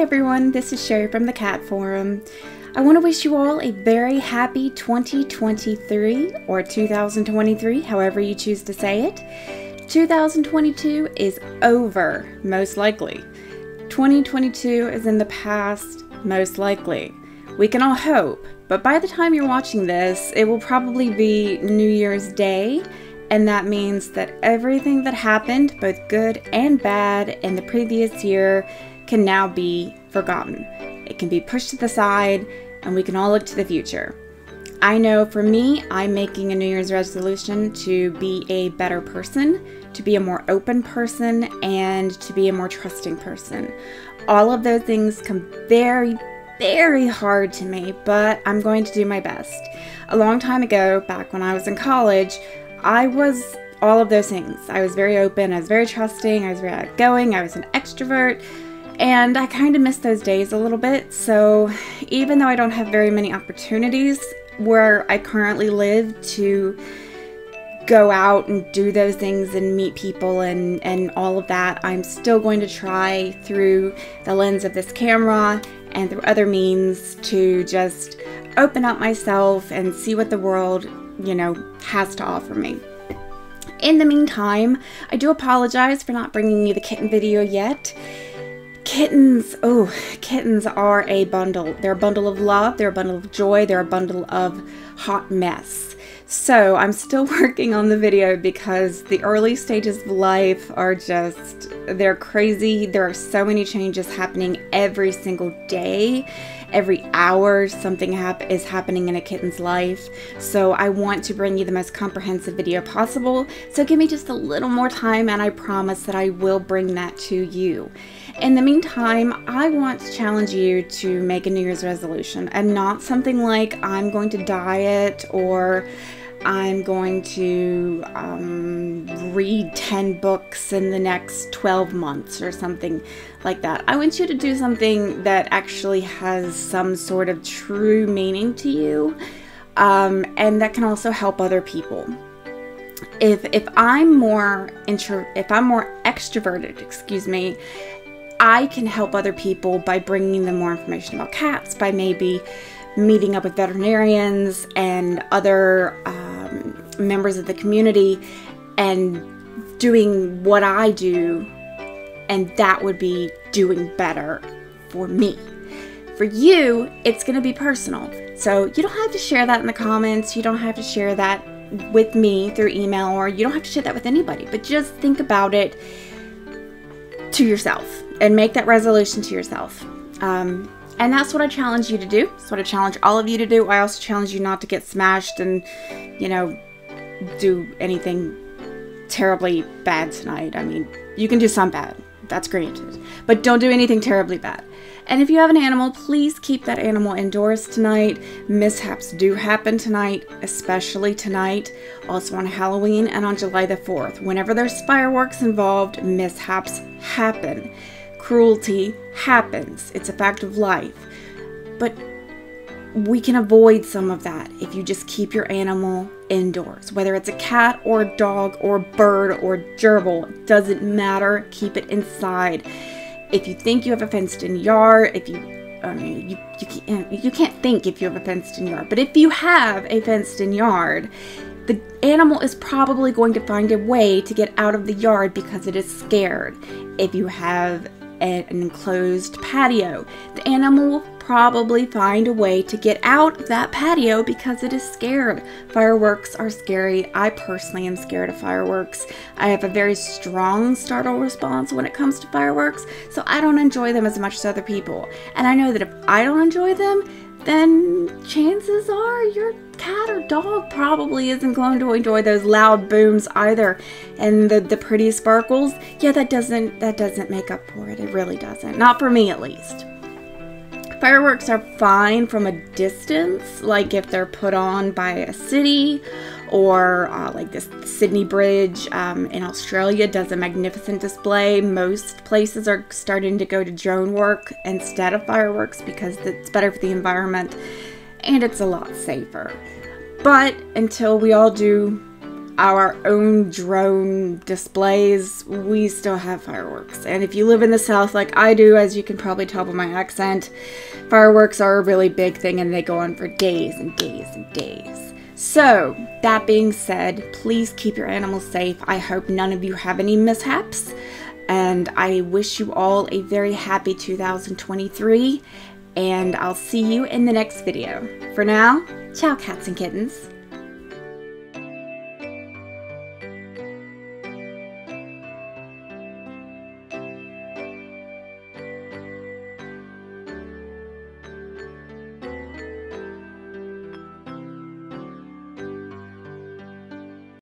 everyone, this is Sherry from the Cat Forum. I want to wish you all a very happy 2023 or 2023, however you choose to say it. 2022 is over, most likely. 2022 is in the past, most likely. We can all hope, but by the time you're watching this, it will probably be New Year's Day, and that means that everything that happened, both good and bad, in the previous year can now be forgotten. It can be pushed to the side, and we can all look to the future. I know for me, I'm making a New Year's resolution to be a better person, to be a more open person, and to be a more trusting person. All of those things come very, very hard to me, but I'm going to do my best. A long time ago, back when I was in college, I was all of those things. I was very open, I was very trusting, I was very outgoing, I was an extrovert. And I kind of miss those days a little bit. So even though I don't have very many opportunities where I currently live to go out and do those things and meet people and, and all of that, I'm still going to try through the lens of this camera and through other means to just open up myself and see what the world, you know, has to offer me. In the meantime, I do apologize for not bringing you the kitten video yet. Kittens, oh, kittens are a bundle. They're a bundle of love, they're a bundle of joy, they're a bundle of hot mess. So I'm still working on the video because the early stages of life are just, they're crazy. There are so many changes happening every single day. Every hour something hap is happening in a kitten's life. So I want to bring you the most comprehensive video possible. So give me just a little more time and I promise that I will bring that to you. In the meantime, I want to challenge you to make a New Year's resolution and not something like I'm going to diet or I'm going to um, read 10 books in the next 12 months or something like that. I want you to do something that actually has some sort of true meaning to you um, and that can also help other people. If, if I'm more intro if I'm more extroverted, excuse me, I can help other people by bringing them more information about cats, by maybe meeting up with veterinarians and other um, members of the community and doing what I do, and that would be doing better for me. For you, it's going to be personal. So you don't have to share that in the comments. You don't have to share that with me through email, or you don't have to share that with anybody, but just think about it to yourself and make that resolution to yourself. Um, and that's what I challenge you to do. That's what I challenge all of you to do. I also challenge you not to get smashed and, you know, do anything terribly bad tonight. I mean, you can do some bad. That's granted. But don't do anything terribly bad. And if you have an animal, please keep that animal indoors tonight. Mishaps do happen tonight, especially tonight, also on Halloween and on July the 4th. Whenever there's fireworks involved, mishaps happen. Cruelty happens. It's a fact of life. But we can avoid some of that if you just keep your animal indoors. Whether it's a cat or a dog or a bird or a gerbil, doesn't matter. Keep it inside. If you think you have a fenced in yard, if you I mean, you, you, can't, you can't think if you have a fenced in yard, but if you have a fenced in yard, the animal is probably going to find a way to get out of the yard because it is scared. If you have an enclosed patio. The animal will probably find a way to get out of that patio because it is scared. Fireworks are scary. I personally am scared of fireworks. I have a very strong startle response when it comes to fireworks, so I don't enjoy them as much as other people. And I know that if I don't enjoy them, then chances are your cat or dog probably isn't going to enjoy those loud booms either. And the, the pretty sparkles, yeah, that doesn't that doesn't make up for it. It really doesn't. Not for me at least. Fireworks are fine from a distance, like if they're put on by a city or uh, like this Sydney Bridge um, in Australia does a magnificent display. Most places are starting to go to drone work instead of fireworks because it's better for the environment and it's a lot safer. But until we all do our own drone displays, we still have fireworks. And if you live in the South like I do, as you can probably tell by my accent, fireworks are a really big thing and they go on for days and days and days. So, that being said, please keep your animals safe. I hope none of you have any mishaps. And I wish you all a very happy 2023. And I'll see you in the next video. For now, ciao, cats and kittens.